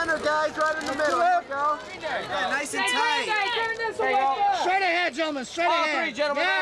center, guys, right in the middle. There go. Yeah, nice and tight. Straight ahead, gentlemen. Straight ahead. All three, gentlemen. Yeah.